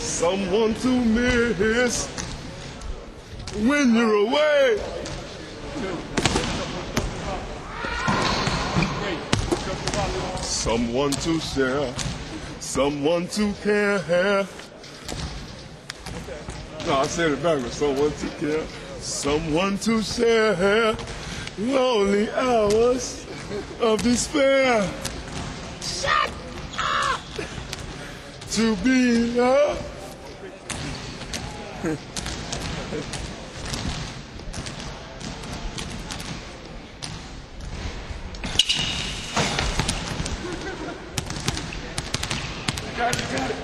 Someone to miss when you're away. Someone to share, someone to care. No, I said it backwards. Someone to care, someone to share. Lonely hours of despair. Shut! To be loved. got it, got it.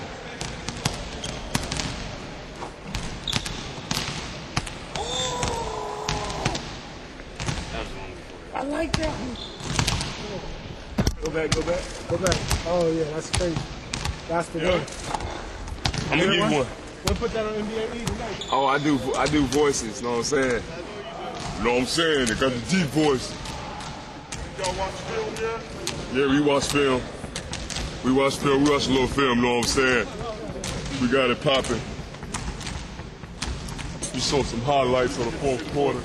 I like that one. Go back, go back. Go back. Oh yeah, that's crazy. That's the Yeah. one. I'm gonna give you one. We'll put that on NBA tonight. Oh, I do. I do voices. You know what I'm saying? You know what I'm saying? They got the deep voice. Y'all watch film yet? Yeah, we watch film. We watch film. We watch a little film. Know what I'm saying? We got it popping. We saw some highlights of the fourth quarter.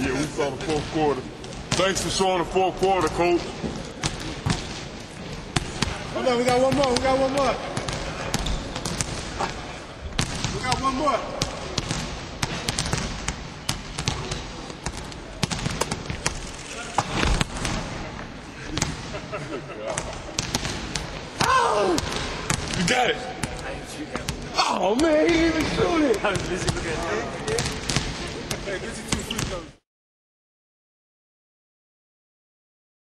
Yeah, we saw the fourth quarter. Thanks for showing the fourth quarter, coach. Hold on, we got one more. We got one more. We got one more. You got it. Oh man, he didn't even shoot it. I was busy looking at Hey, this is